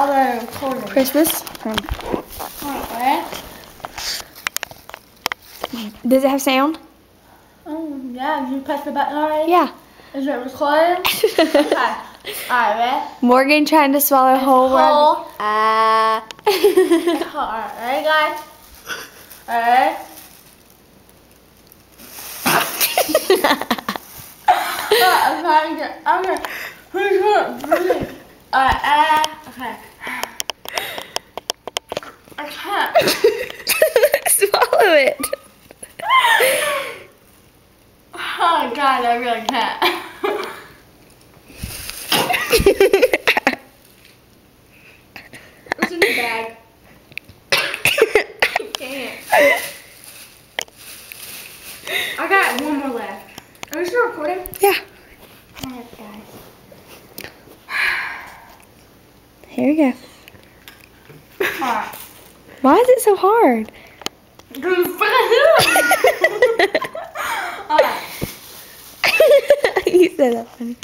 other recording? Christmas. Alright. Does it have sound? Oh, yeah. You press the button already? Yeah. Is it recording? okay. Alright, ready? Morgan trying to swallow a whole Whole. rabbit. Ah. Alright, ready, guys? Alright. I'm trying to get. I'm gonna. Who's gonna? Alright, uh, okay. I can't. swallow it. Oh god, I really can't. It's in the bag. Dang it. I got one more left. Are we still recording? yeah. Alright, guys. Here we go. Alright. Why is it so hard? Alright. you said that funny.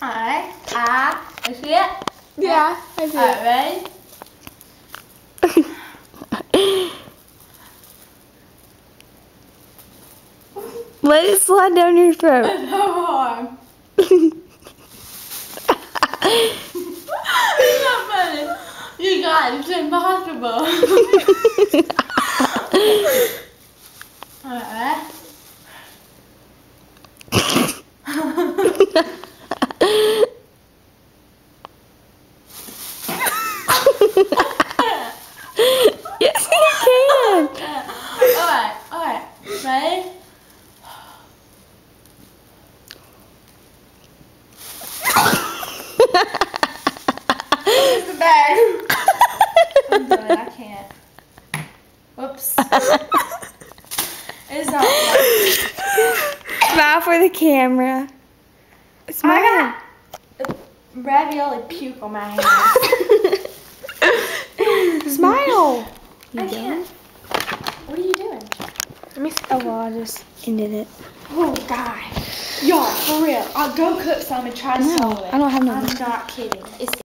Alright. Ah, you see it? Yeah, I did. Alright, ready? Let it slide down your throat. It's so hard. It's not funny. You guys, it's impossible. Yes, you can. Alright, alright. Ready? Where's the bag? I'm done, I can't. Whoops. It's not. Smile for the camera. Smile. I got ravioli puke on my hands. Smile. You I done? can't. What are you doing? Let me see. Oh, well, I just ended it. Oh, God. Y'all, for real. I'll go cook some and try to No, swallow it. I don't have no I'm not kidding. It's